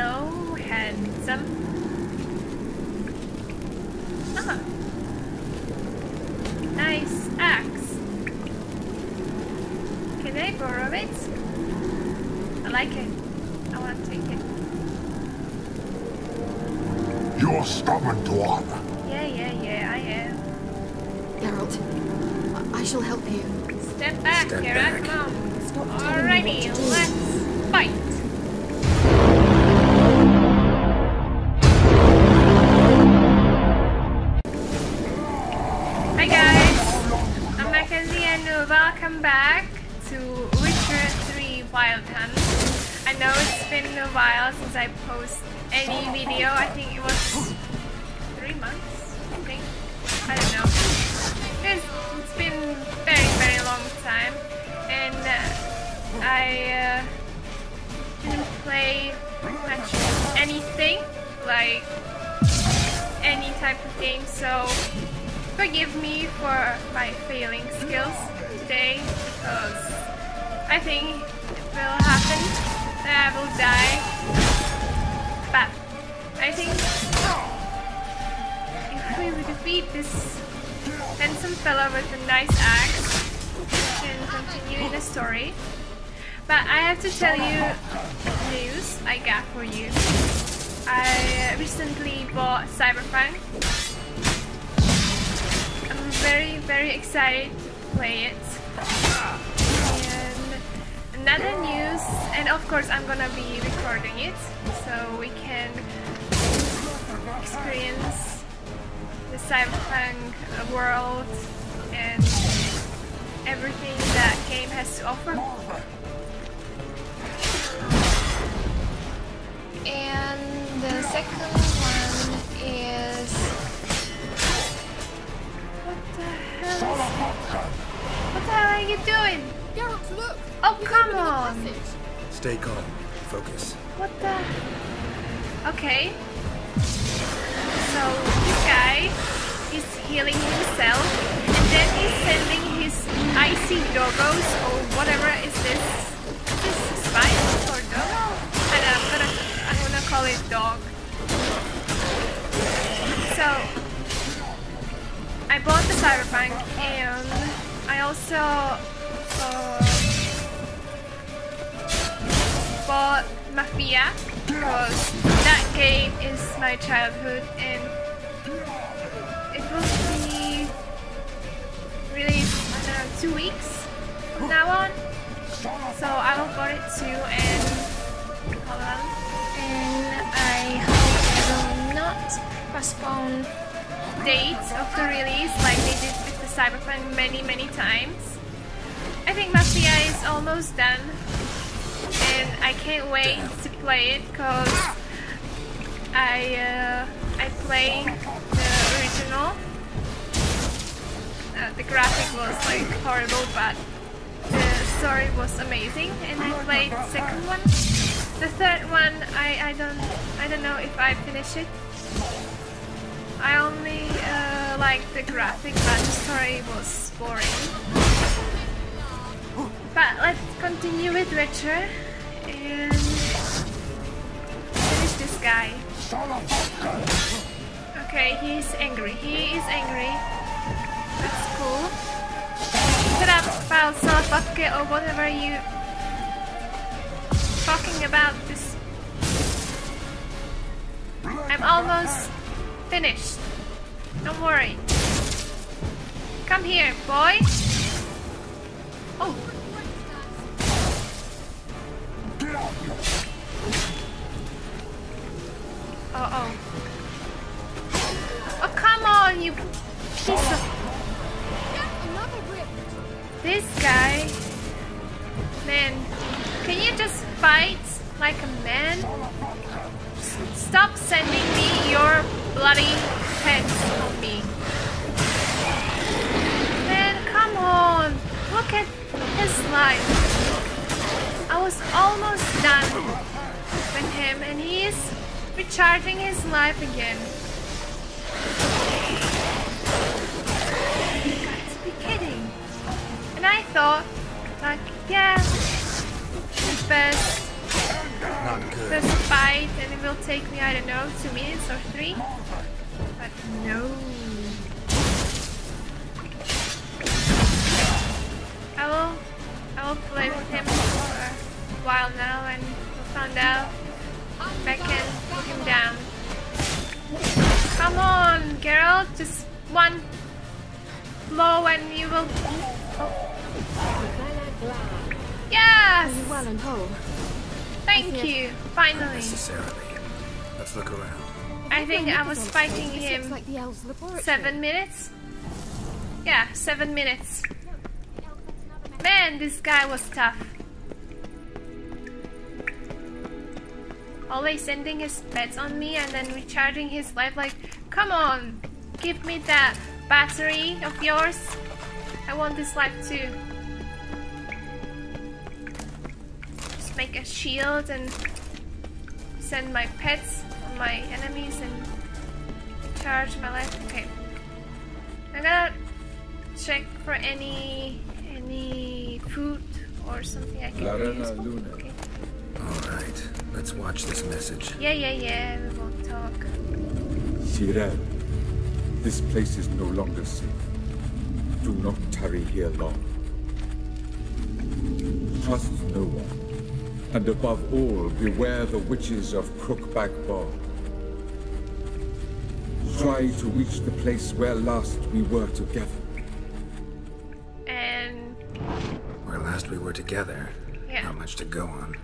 Hello, handsome. Ah. Nice axe. Can I borrow it? I like it. I want to take it. You're stubborn, Dwarf. Yeah, yeah, yeah, I am. Geralt, I, I shall help you. Step back, Step Geralt, back. come on. Stop telling Alrighty, what to do. let's fight. We defeat this handsome fella with a nice axe, and continue in the story. But I have to tell you news I got for you. I recently bought Cyberpunk. I'm very, very excited to play it. And another news, and of course I'm gonna be recording it so we can experience the Cyberpunk world and everything that game has to offer. And the second one is what the hell? What the hell are you doing? Geralt, look! Oh You've come on! Stay calm. Focus. What the? Okay. So this guy is healing himself, and then he's sending his icy doggos or whatever is this? Is this spider or don't know. I'm gonna I'm gonna call it dog. So I bought the cyberpunk, and I also. Uh, bought Mafia because that game is my childhood and two weeks from now on. So I will bought it too and hold on. And I hope they will not postpone dates of the release like they did with the Cyberpunk many many times. I think Mafia is almost done and I can't wait to play it because I uh, I play the original. Uh, the graphic was like horrible, but the story was amazing, and I played the second one. The third one, I, I don't I don't know if I finish it. I only uh, like the graphic, but the story was boring. But let's continue with Witcher and finish this guy. Okay, he's angry. He is angry. That's cool. Shut up, foul Salafake or whatever you talking about this. I'm almost finished. Don't worry. Come here, boy. Oh, Uh oh. Oh, come on, you piece of. This guy. Man, can you just fight like a man? Stop sending me your bloody heads on me. Man, come on. Look at his life. I was almost done with him and he is recharging his life again. And I thought, like, yeah, it's best Not good. There's a fight and it will take me, I don't know, two minutes or three. But no. I will, I will play with him for a while now and we'll find out if I can put him down. Come on, girl, just one blow and you will... Oh. Yes! You well and whole? Thank you, finally. Necessarily. Let's look around. I think I was fighting him like the elves' laboratory. seven minutes. Yeah, seven minutes. Man, this guy was tough. Always sending his pets on me and then recharging his life like, come on, give me that battery of yours. I want this life too. Just make a shield and send my pets on my enemies and charge my life. Okay. I'm gonna check for any any food or something I can use. Okay. Alright, let's watch this message. Yeah, yeah, yeah. We won't talk. Zireael, this place is no longer safe. Do not tarry here long. Trust no one. And above all, beware the witches of Crookback Bog. Try to reach the place where last we were together. And Where last we were together. Yeah. Not much to go on.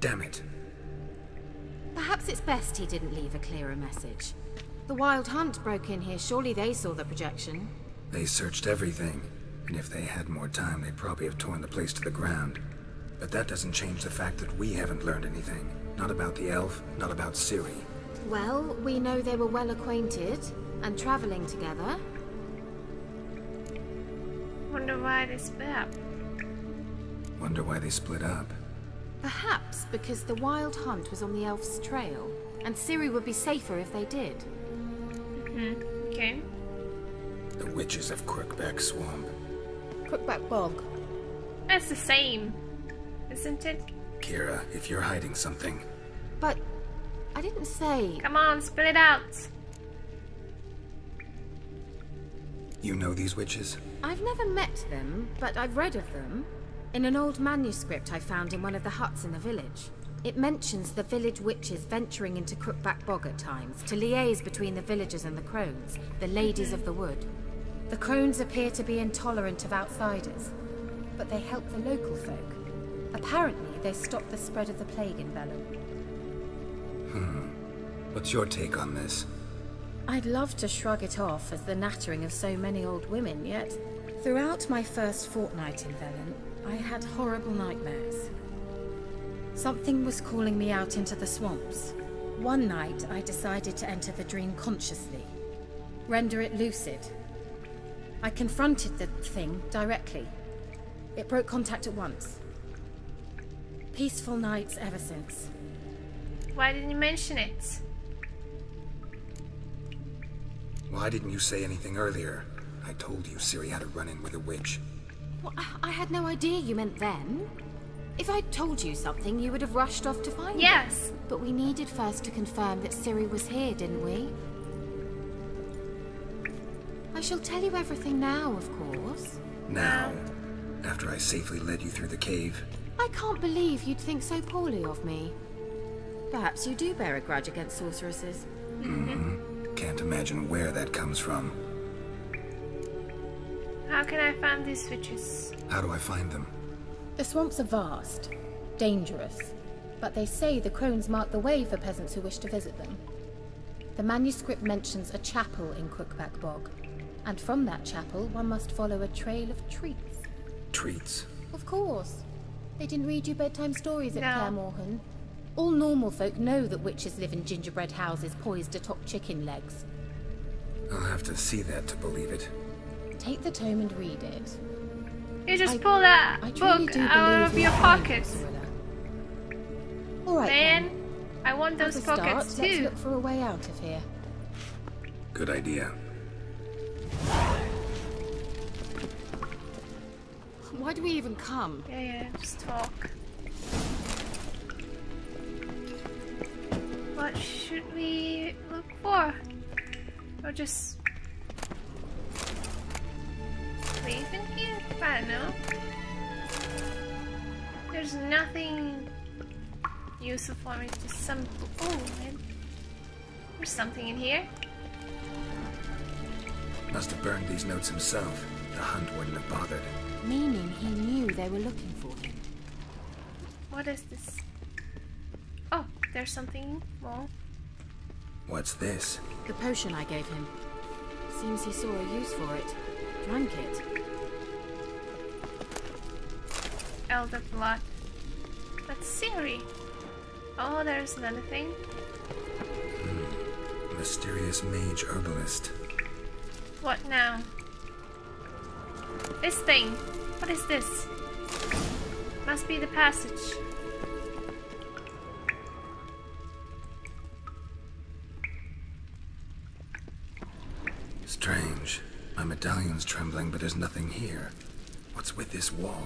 Damn it. Perhaps it's best he didn't leave a clearer message. The Wild Hunt broke in here. Surely they saw the projection. They searched everything. And if they had more time, they'd probably have torn the place to the ground. But that doesn't change the fact that we haven't learned anything. Not about the elf, not about Ciri. Well, we know they were well acquainted and traveling together. wonder why they split up. Wonder why they split up. Perhaps because the Wild Hunt was on the elf's trail, and Ciri would be safer if they did. Mhm. Okay. The witches of Crookback Swamp. Crookback Bog. That's the same, isn't it? Keira, if you're hiding something, But I didn't say. Come on, spill it out. you know these witches? I've never met them, but I've read of them. In an old manuscript I found in one of the huts in the village. It mentions the village witches venturing into Crookback Bog at times to liaise between the villagers and the crones, the ladies of the wood. The crones appear to be intolerant of outsiders, but they help the local folk. Apparently, they stop the spread of the plague in Velen. Hmm. What's your take on this? I'd love to shrug it off as the nattering of so many old women, yet throughout my first fortnight in Velen, I had horrible nightmares. Something was calling me out into the swamps. One night, I decided to enter the dream consciously, render it lucid. I confronted the thing directly. It broke contact at once. Peaceful nights ever since. Why didn't you mention it? Why didn't you say anything earlier? I told you Ciri had a run-in with a witch. Well, I- I had no idea you meant then. If I'd told you something, you would have rushed off to find Yes. it. But we needed first to confirm that Ciri was here, didn't we? I shall tell you everything now, of course. Now, after I safely led you through the cave, I can't believe you'd think so poorly of me. Perhaps you do bear a grudge against sorceresses. Mm-hmm. can't imagine where that comes from. How can I find these witches? How do I find them? The swamps are vast, dangerous, but they say the crones mark the way for peasants who wish to visit them. The manuscript mentions a chapel in Crookback Bog, and from that chapel one must follow a trail of treats. Treats. Of course. They didn't read you bedtime stories at No. Kaer Morhen. All normal folk know that witches live in gingerbread houses poised atop chicken legs. I'll have to see that to believe it. Take the tome and read it. You just I- pull that I book out of your fine, pocket. All right, Man, then. I want As those a start, pockets let's look for a way out of here. Good idea. Why do we even come? Yeah, yeah, just talk. What should we look for? Or just I don't know. There's nothing useful for me to some. Oh, man. There's something in here. Must have burned these notes himself. The hunt wouldn't have bothered. Meaning he knew they were looking for him. What is this? Oh, there's something more. What's this? The potion I gave him. Seems he saw a use for it. Drank it. Elder Blood. That's Ciri. Oh, there's another thing. Hmm. Mysterious mage herbalist. What now? This thing. What is this? Must be the passage. Strange. My medallion's trembling, but there's nothing here. What's with this wall?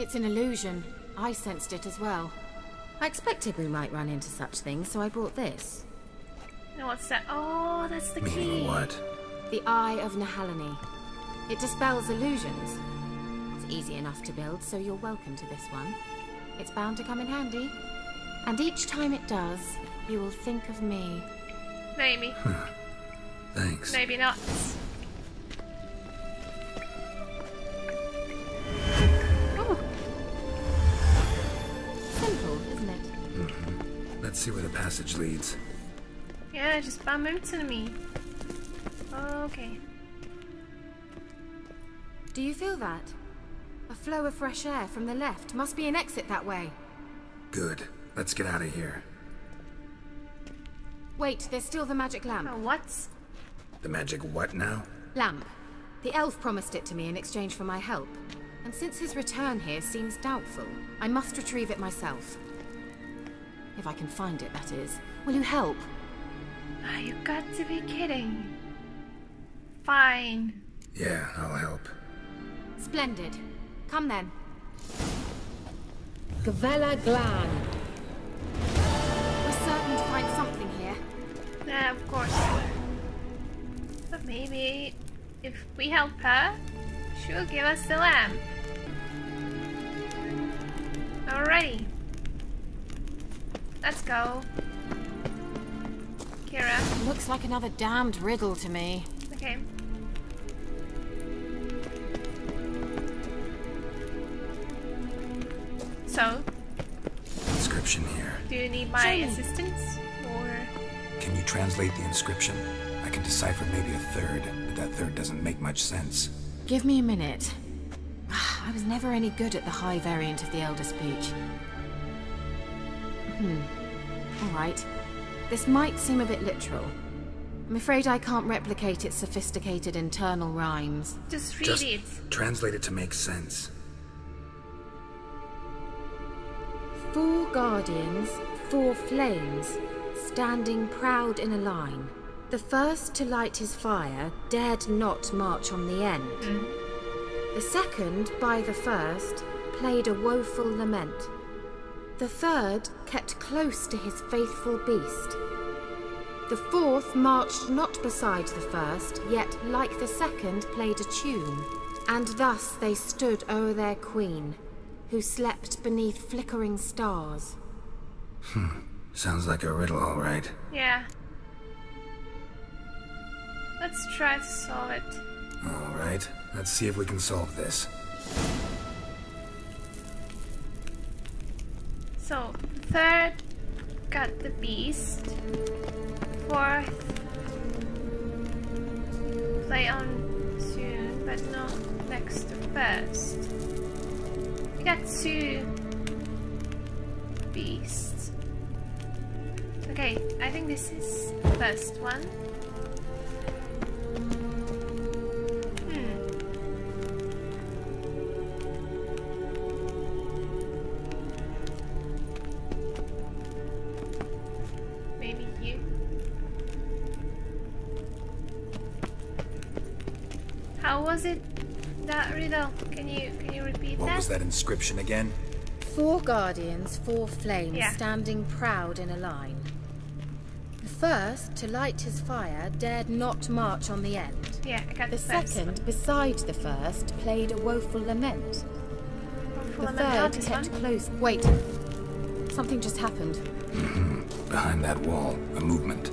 It's an illusion. I sensed it as well. I expected we might run into such things, so I brought this. And what's that? Oh, that's the key. Meaning what? The Eye of Nehaleni. It dispels illusions. It's easy enough to build, so you're welcome to this one. It's bound to come in handy. And each time it does, you will think of me. Maybe. Thanks. Maybe not. Passage leads. yeah, just bam bump into me. Okay. Do you feel that? A flow of fresh air from the left. Must be an exit that way. Good. Let's get out of here. Wait, there's still the magic lamp. Oh, what? The magic what now? Lamp. The elf promised it to me in exchange for my help. And since his return here seems doubtful, I must retrieve it myself. If I can find it, that is. Will you help? Ah, you got to be kidding. Fine. Yeah, I'll help. Splendid. Come then. Gavella Glan. We're certain to find something here. Yeah, of course. But maybe if we help her, she'll give us the lamp. Alrighty. Let's go. Keira. Looks like another damned riddle to me. Okay. So, Inscription here. do you need my Show assistance? Or Can you translate the inscription? I can decipher maybe a third, but that third doesn't make much sense. Give me a minute. I was never any good at the high variant of the Elder Speech. Hmm. Alright. This might seem a bit literal. I'm afraid I can't replicate its sophisticated internal rhymes. just read Just it. translate it to make sense. Four guardians, four flames, standing proud in a line. The first to light his fire dared not march on the end. The second, by the first, played a woeful lament. The third kept close to his faithful beast. The fourth marched not beside the first, yet, like the second, played a tune. And thus they stood o'er their queen, who slept beneath flickering stars. Hmm. Sounds like a riddle, all right. Yeah. Let's try to solve it. All right. Let's see if we can solve this. So, third got the beast. Fourth play on soon, but not next to first. We got two beasts. Okay, I think this is the first one. That? inscription again? Four guardians, four flames, Yeah. standing proud in a line. The first, to light his fire, dared not march on the end. Yeah, I got The the first second, beside the first, played a woeful lament. one. Full The of third melodies, kept one. close. Wait. Something just happened. Behind that wall, a movement.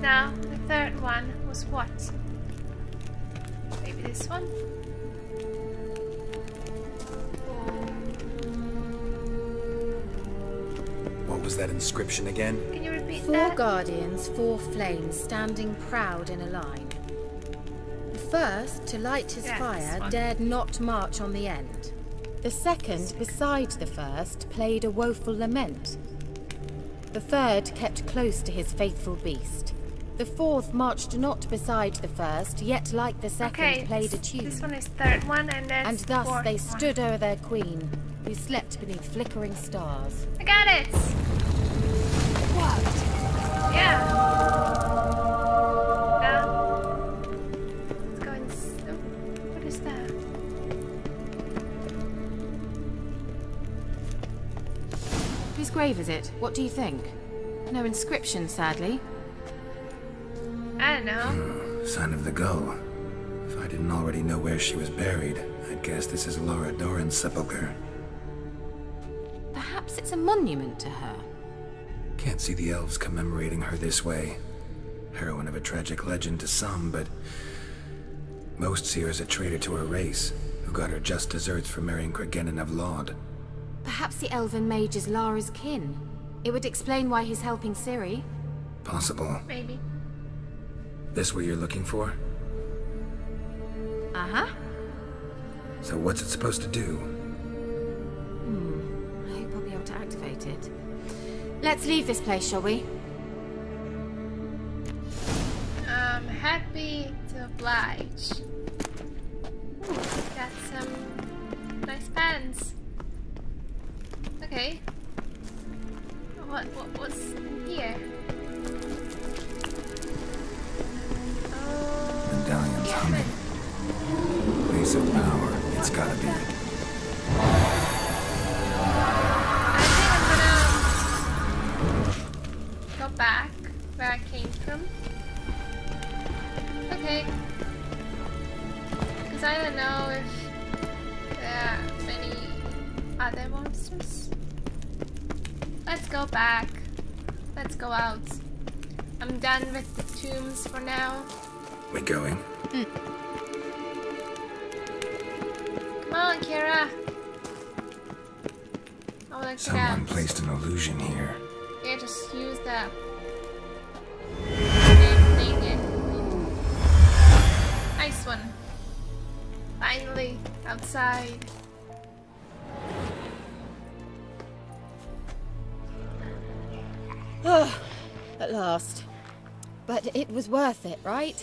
Now the third one was what? Maybe this one. Was that inscription again? Can you repeat Four that? guardians, four flames, standing proud in a line. The first, to light his Yeah, this fire, dared not march on the end. The second, beside the first, played a woeful lament. The third kept close to his faithful beast. The fourth marched not beside the first, yet like the second Okay, played a tune. this one is third one, and then and thus they one. stood o'er their queen, who slept beneath flickering stars. I got it. Uh, oh, grave is it? What do you think? No inscription, sadly. I don't know. Sign of the gull. If I didn't already know where she was buried, I'd guess this is Lara Dorren's sepulcher. Perhaps it's a monument to her. Can't see the elves commemorating her this way. Heroine of a tragic legend to some, but most see her as a traitor to her race, who got her just deserts for marrying Cregennan of Lod. Perhaps the elven mage is Lara's kin. It would explain why he's helping Ciri. Possible. Maybe. This what you're looking for? Uh-huh. So what's it supposed to do? Let's leave this place, shall we? I'm happy to oblige. Ooh, got some nice pants. Okay. What, what what's in here? Oh, Medallion's yeah. humming. Place of power. It's gotta be. Other. Let's go back. Let's go out. I'm done with the tombs for now. We're going? Hmm. Come on, Keira. I want to get Someone out. placed an illusion here. Yeah, just use that. Damn thing it. Nice one. Finally, outside. At last. But it was worth it, right?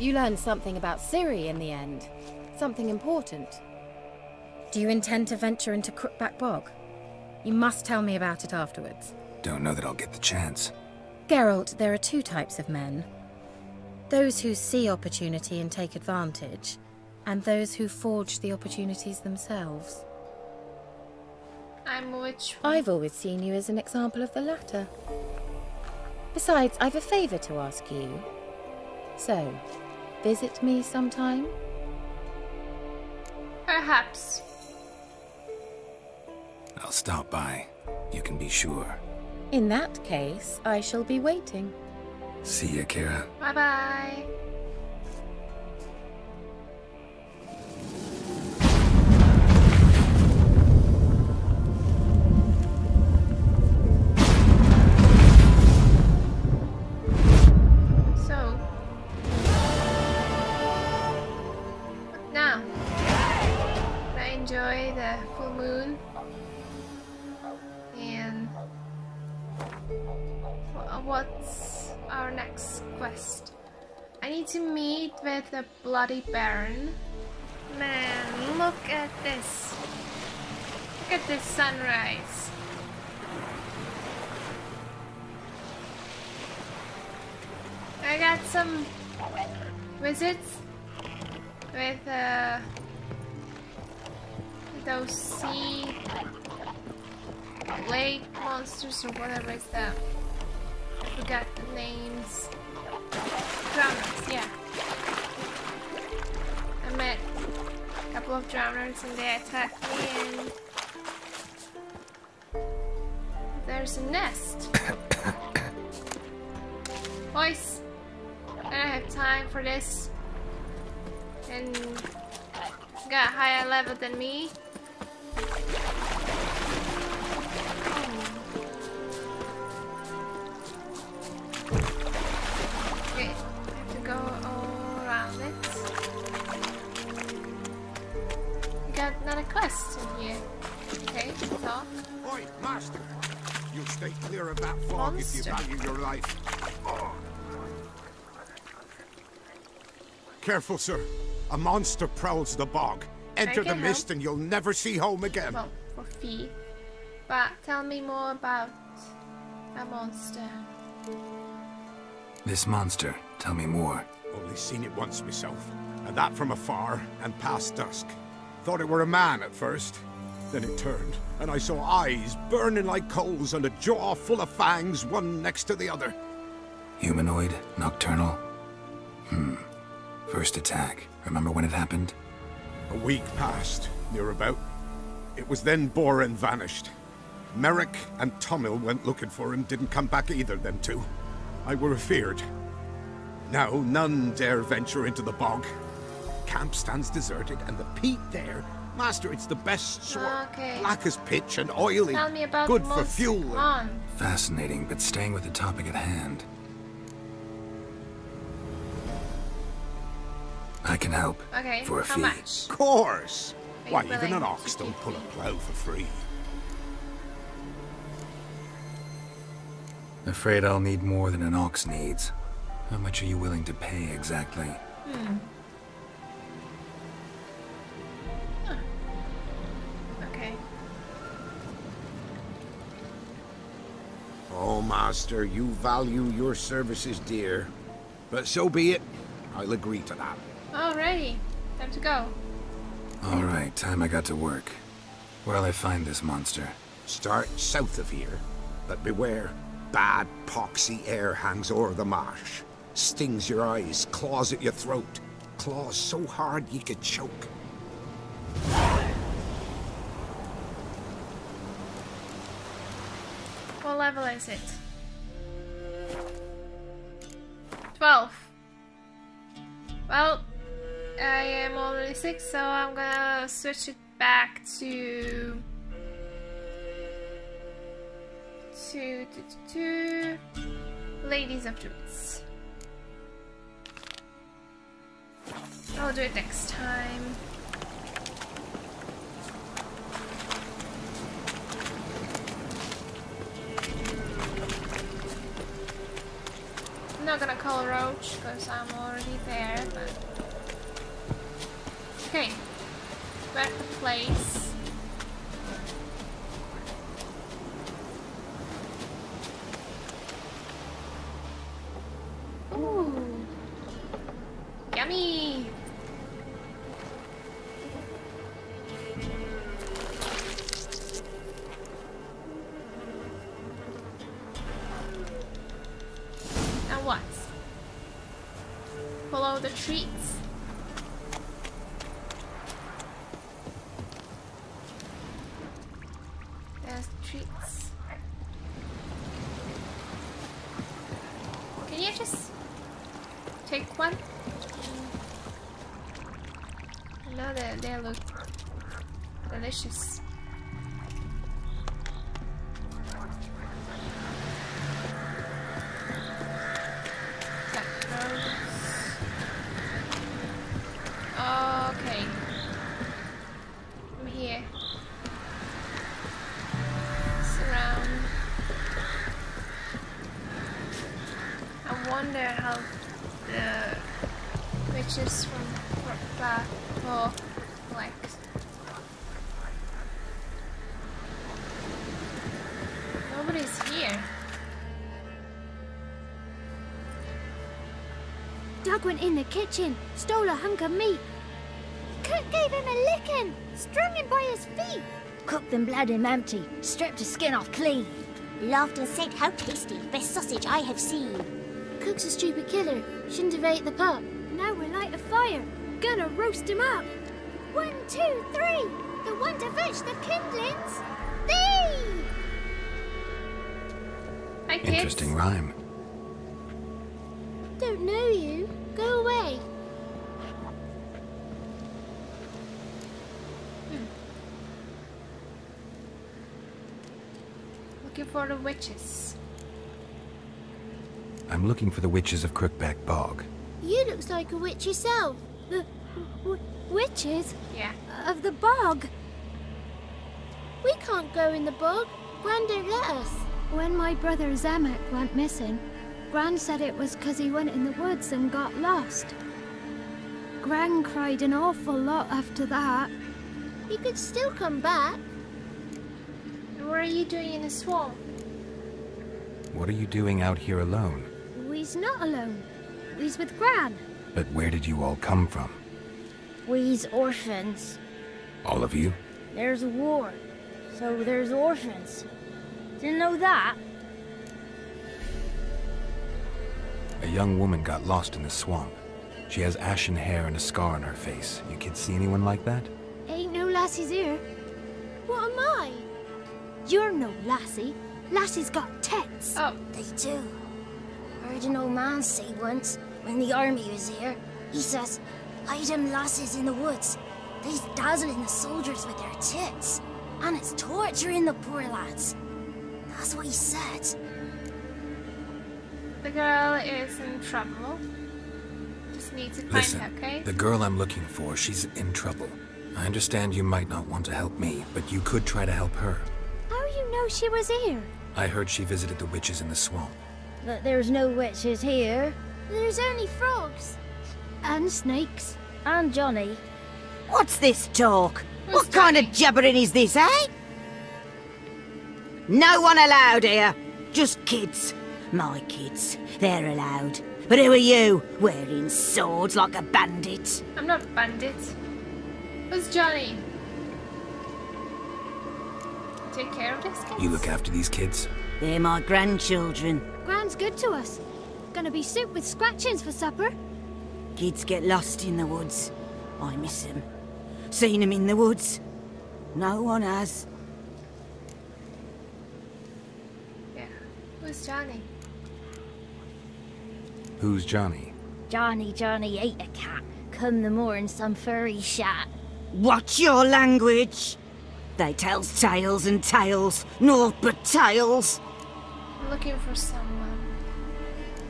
You learned something about Ciri in the end. Something important. Do you intend to venture into Crookback Bog? You must tell me about it afterwards. Don't know that I'll get the chance. Geralt, there are two types of men. Those who see opportunity and take advantage, and those who forge the opportunities themselves. I'm which one? I've always seen you as an example of the latter. Besides, I've a favour to ask you. So, visit me sometime? Perhaps. I'll stop by. You can be sure. In that case, I shall be waiting. See ya, Keira. Bye bye the Bloody Baron. Man, look at this. Look at this sunrise. I got some wizards with uh, those sea lake monsters or whatever is that. I forgot the names. Drowners, yeah. Met a couple of drowners and they attacked me and there's a nest. Boys, I don't have time for this. And got higher level than me. Got another quest in here. Okay, talk. Oi, Master! You'll stay clear of that fog if you value your life. Careful, sir. A monster prowls the bog. Enter the mist help. and you'll never see home again. Well, for fee. But tell me more about a monster. This monster, tell me more. Only seen it once myself, and that from afar and past dusk. Thought it were a man at first. Then it turned, and I saw eyes burning like coals and a jaw full of fangs, one next to the other. Humanoid? Nocturnal? Hmm. First attack. Remember when it happened? A week passed, near about. It was then Boren vanished. Merrick and Tomil went looking for him, didn't come back either, them two. I were afeard. Now none dare venture into the bog. Camp stands deserted, and the peat there, Master, it's the best sort. Okay. Black as pitch and oily. Tell me about Good the for fuel. Come on. Fascinating, but staying with the topic at hand. I can help. Okay, For a how fee. much? Course. Are you Why, even an ox don't pull a plough for free. Afraid I'll need more than an ox needs. How much are you willing to pay exactly? Okay. Oh, Master, you value your services dear. But so be it. I'll agree to that. Alrighty. Time to go. Alright, time I got to work. Where'll I find this monster? Start south of here. But beware, bad poxy air hangs o'er the marsh. Stings your eyes, claws at your throat. Claws so hard ye could choke. Is it? 12. Well, I am already 6, so I'm gonna switch it back to... To, to, to, Ladies of Woods. I'll do it next time. Call Roach because I'm already there, but. Okay. Back to place. Treats. There's treats. Can you just take one? No, they, they look delicious. Went in the kitchen, stole a hunk of meat. Cook gave him a licking, strung him by his feet. Cooked and bled him empty, stripped his skin off clean. Laughed and said how tasty, best sausage I have seen. Cook's a stupid killer, shouldn't have ate the pup. Now we'll light a fire, gonna roast him up. One, two, three, the one to fetch the kindlings. Thee! Hi, kids. Interesting rhyme. Don't know you. Go away. Hmm. Looking for the witches. I'm looking for the witches of Crookback Bog. You looks like a witch yourself. The w- witches Yeah. of the bog. We can't go in the bog. Gran don't let us. When my brother Zemek went missing, Gran said it was 'cause he went in the woods and got lost. Gran cried an awful lot after that. He could still come back. What are you doing in the swamp? What are you doing out here alone? We's not alone. We's with Gran. But where did you all come from? We's orphans. All of you? There's a war, so there's orphans. Didn't know that? A young woman got lost in the swamp. She has ashen hair and a scar on her face. You kids see anyone like that? Ain't no lassies here. What am I? You're no lassie. Lassie's got tits. Oh, They do. Heard an old man say once, when the army was here, he says, hide them lasses in the woods. They's dazzling the soldiers with their tits. And it's torturing the poor lads. That's what he said. The girl is in trouble. Just need to find Listen, her, okay? the girl I'm looking for, she's in trouble. I understand you might not want to help me, but you could try to help her. How do you know she was here? I heard she visited the witches in the swamp. But there's no witches here. There's only frogs. And snakes. And Johnny. What's this talk? Who's what kind of jabbering is this, eh? No one allowed here. Just kids. My kids. They're allowed. But who are you, wearing swords like a bandit? I'm not a bandit. Who's Johnny? Take care of this kids? You look after these kids? They're my grandchildren. Gran's good to us. Gonna be soup with scratchings for supper. Kids get lost in the woods. I miss them. Seen them in the woods. No one has. Yeah. Who's Johnny? Who's Johnny? Johnny, Johnny ate a cat. Come the more in some furry shat. Watch your language. They tells tales and tales, naught but tales. I'm looking for someone.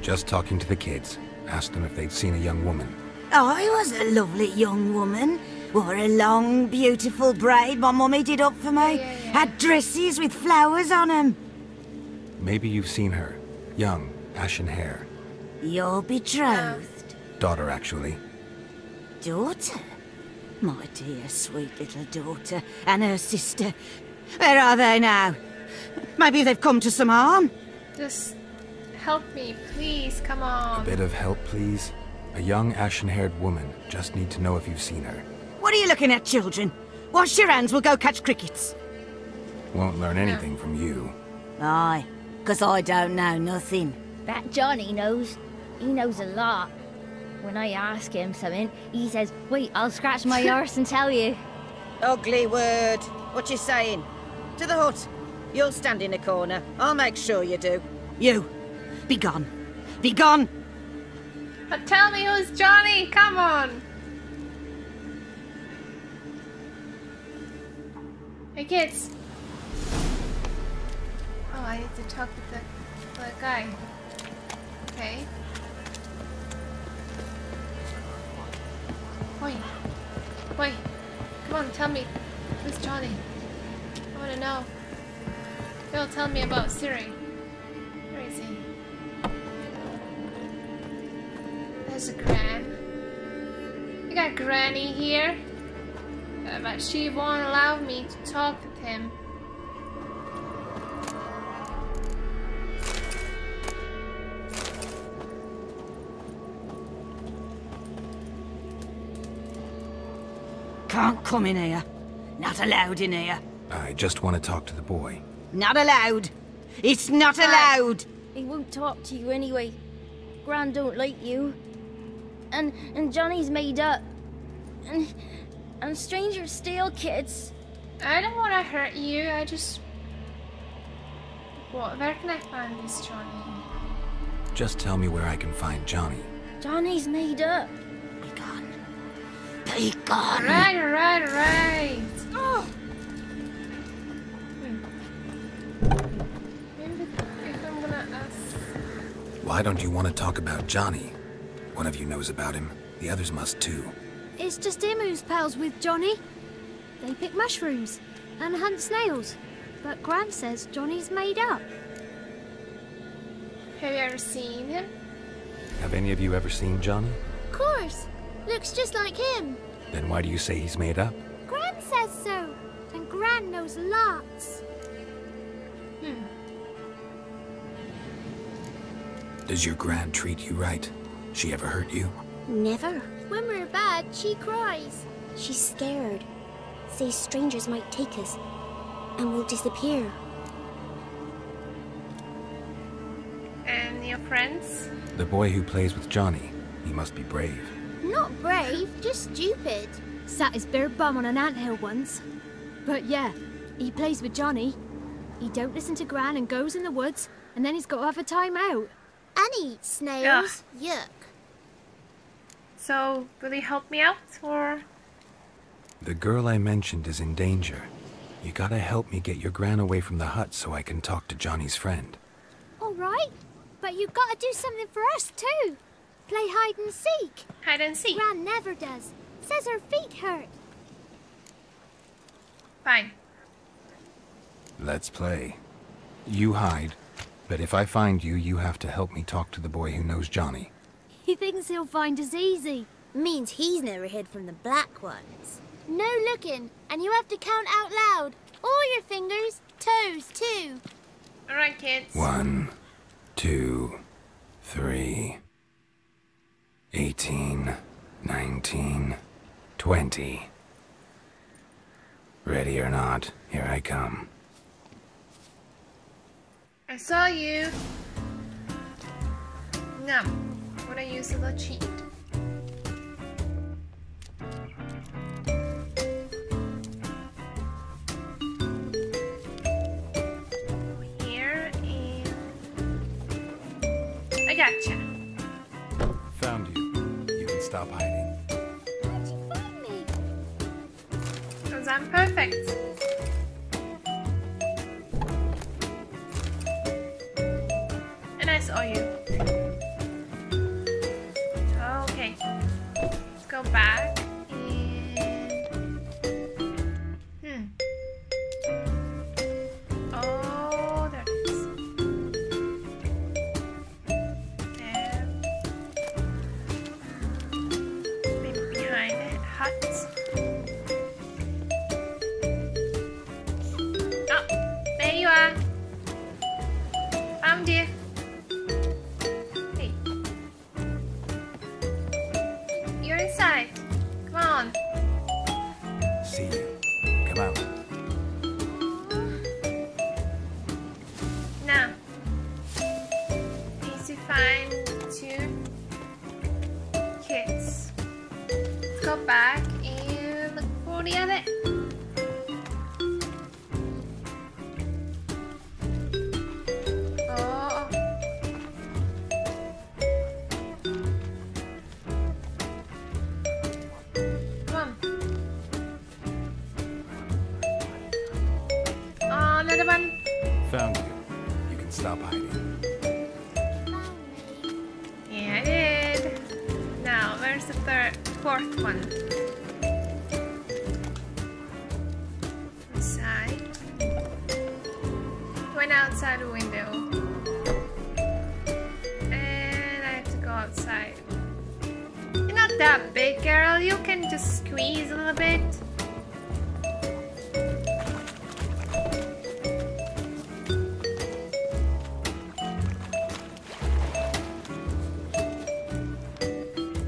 Just talking to the kids. Asked them if they'd seen a young woman. I was a lovely young woman. Wore a long, beautiful braid my mummy did up for me. Yeah, yeah, yeah. Had dresses with flowers on 'em. Maybe you've seen her. Young, ashen hair. Your betrothed Daughter, actually. daughter? My dear, sweet little daughter and her sister. Where are they now? Maybe they've come to some harm. Just help me, please. Come on. A bit of help, please? A young, ashen-haired woman. Just need to know if you've seen her. What are you looking at, children? Wash your hands, we'll go catch crickets. Won't learn anything from you. Aye, 'cause I don't know nothing. That Johnny knows. He knows a lot. When I ask him something, he says, wait, I'll scratch my arse and tell you. Ugly word. What you saying? To the hut. You'll stand in a corner. I'll make sure you do. You, be gone. Be gone. But tell me who's Johnny. Come on. Hey kids. Oh, I need to talk with the, the guy. Okay. Wait. Wait. Come on, tell me. Who's Johnny? I wanna know. Bill, tell me about Ciri. Where is he? There's a Gran. We got Granny here. Uh, but she won't allow me to talk with him. Can't come in here. Not allowed in here. I just want to talk to the boy. Not allowed. It's not allowed. He won't talk to you anyway. Gran don't like you. And and Johnny's made up. And and strangers steal kids. I don't want to hurt you. I just. What? Where can I find this Johnny? Just tell me where I can find Johnny. Johnny's made up. Be gone. Be gone. Alright, alright, alright. Oh. Maybe if I'm gonna ask. Why don't you want to talk about Johnny? One of you knows about him. The others must too. It's just him who's pals with Johnny. They pick mushrooms and hunt snails. But Gran says Johnny's made up. Have you ever seen him? Have any of you ever seen Johnny? Of course. Looks just like him. Then why do you say he's made up? Gran says so. And Gran knows lots. Hmm. Does your gran treat you right? She ever hurt you? Never. When we're bad, she cries. She's scared. Says strangers might take us. And we'll disappear. And your friends? The boy who plays with Johnny. He must be brave. Not brave, just stupid. Sat his bare bum on an anthill once. But yeah, he plays with Johnny. He don't listen to Gran and goes in the woods, and then he's got to have a time out. And he eats snails. Yuck. So, will you help me out, or? The girl I mentioned is in danger. You gotta help me get your gran away from the hut so I can talk to Johnny's friend. All right, but you got to do something for us too. Play hide and seek. Hide and seek. Gran never does. Says her feet hurt. Fine. Let's play. You hide, but if I find you, you have to help me talk to the boy who knows Johnny. He thinks he'll find us easy. Means he's never hid from the black ones. No looking, and you have to count out loud. All your fingers, toes too. Alright, kids. One, two, three, eighteen, nineteen, twenty. Ready or not, here I come. I saw you. Now, would I use a little cheat? Here and I gotcha. Stop hiding. How'd you find me? Cause I'm perfect. And I saw you. Okay. Let's go back that big, girl. You can just squeeze a little bit.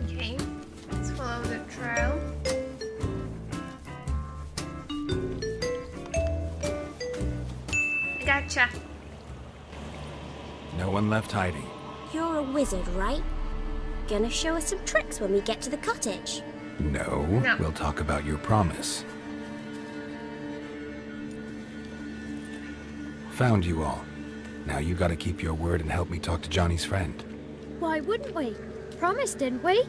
Okay, let's follow the trail. I gotcha. No one left hiding. You're a wizard, right? Gonna show us some tricks when we get to the cottage. No, No. we'll talk about your promise. Found you all. Now you gotta keep your word and help me talk to Johnny's friend. Why wouldn't we? Promise, didn't we?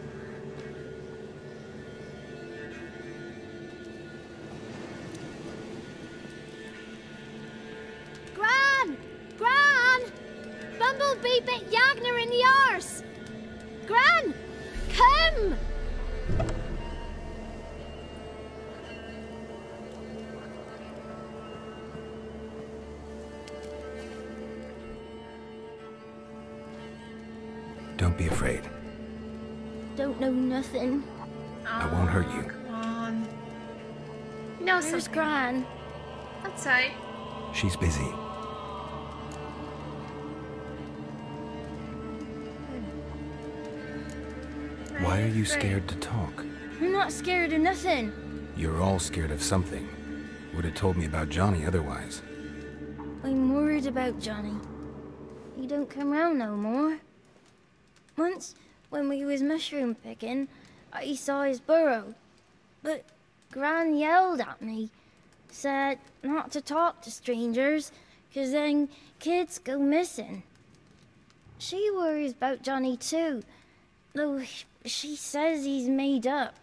Outside. She's busy. Hmm. Why are you scared to talk? I'm not scared of nothing. You're all scared of something. Would have told me about Johnny otherwise. I'm worried about Johnny. He don't come round no more. Once, when we was mushroom picking, I saw his burrow. But Gran yelled at me, said not to talk to strangers, 'cause then kids go missing. She worries about Johnny too, though she says he's made up.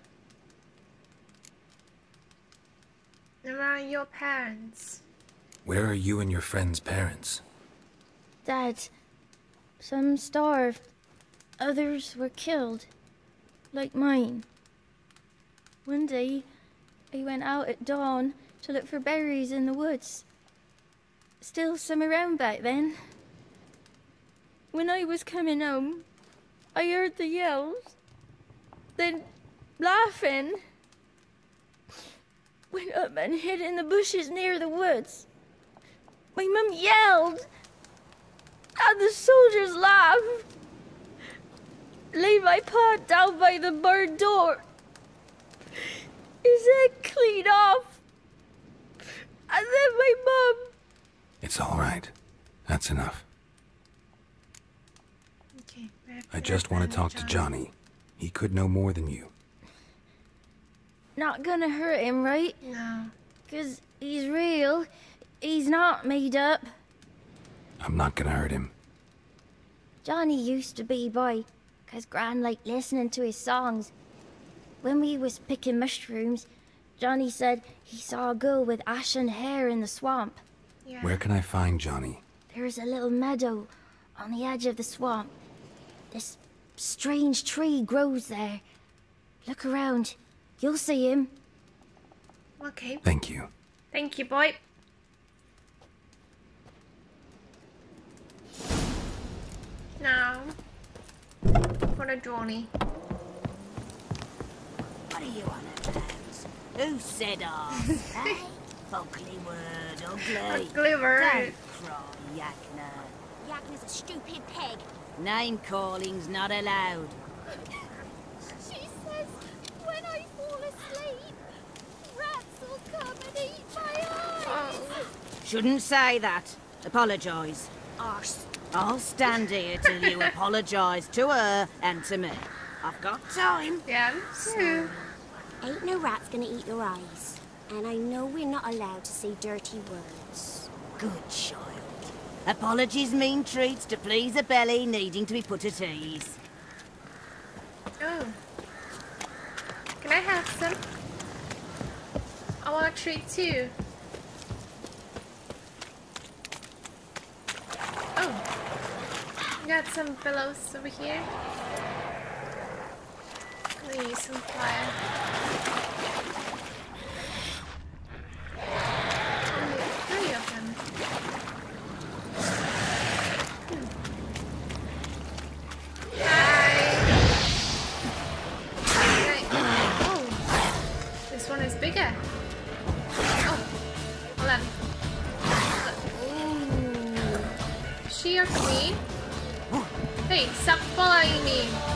Where are your parents. Where are you and your friend's parents? Dad, some starved, others were killed, like mine. One day, I went out at dawn to look for berries in the woods. Still some around back then. When I was coming home, I heard the yells, then laughing. Went up and hid in the bushes near the woods. My mum yelled. And the soldiers laughed. Lay my pa down by the barn door. His head clean off. And then my mum. It's all right. That's enough. Okay. I just want to talk to Johnny. He could know more than you. Not gonna hurt him, right? No. Cause he's real. He's not made up. I'm not gonna hurt him. Johnny used to be boy, 'cause Gran liked listening to his songs. When we was picking mushrooms, Johnny said he saw a girl with ashen hair in the swamp. Yeah. Where can I find Johnny? There's a little meadow on the edge of the swamp. This strange tree grows there. Look around. You'll see him. Okay. Thank you. Thank you, boy. Now, for the journey. What are you on about? Who said ours? eh? Ugly word, ugly. Ugly word. Don't cry, Yagna. Yagna's a stupid pig. Name calling's not allowed. She says when I fall asleep, rats will come and eat my eyes. Shouldn't say that. Apologise. Arse. I'll stand here till you apologise to her and to me. I've got time. Yeah, too. Ain't no rat's gonna eat your eyes. And I know we're not allowed to say dirty words. Good child. Apologies mean treats to please a belly needing to be put at ease. Oh. Can I have some? I want a treat too. Oh. Got some pillows over here. I'm some fire. Hey, stop following me.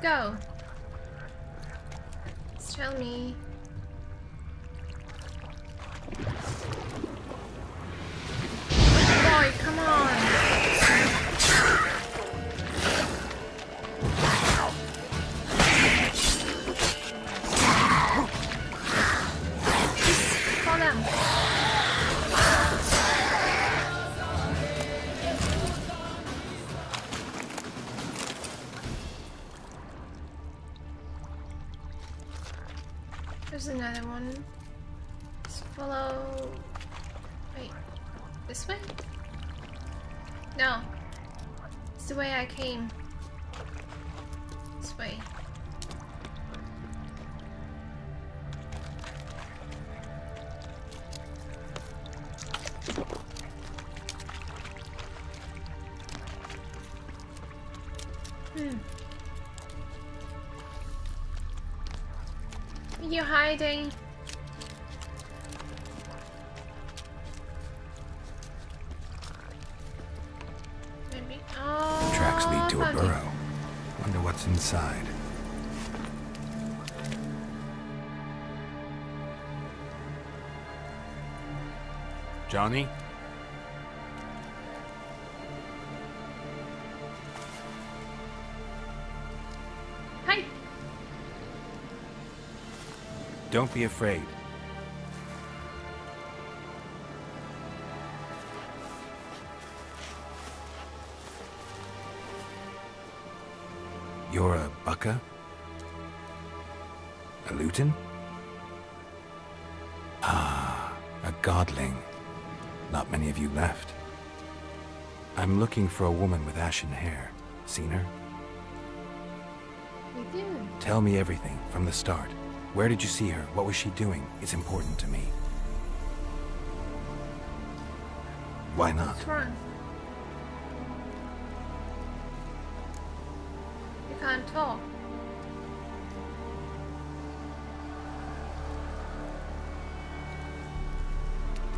Go? Just tell me. Boy, come on. Just fall down. Another one. Just follow. Wait, this way? No. It's the way I came. This way. Hiding? Don't be afraid. You're a Bucca? A Lutin? Ah, a Godling. Not many of you left. I'm looking for a woman with ashen hair. Seen her? We do. Tell me everything from the start. Where did you see her? What was she doing? It's important to me. Why not? Wrong? You can't talk.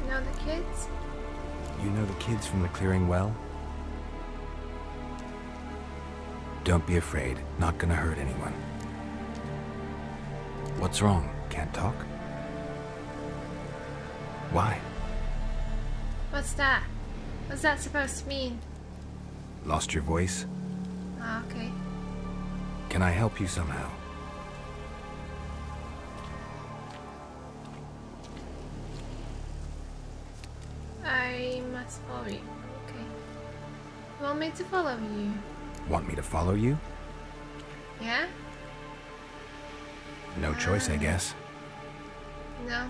You know the kids? You know the kids from the clearing well? Don't be afraid. Not gonna hurt anyone. What's wrong? Can't talk? Why? What's that? What's that supposed to mean? Lost your voice? Ah, okay. Can I help you somehow? I must follow you. Okay. You want me to follow you? Want me to follow you? Yeah? No choice, I guess. No.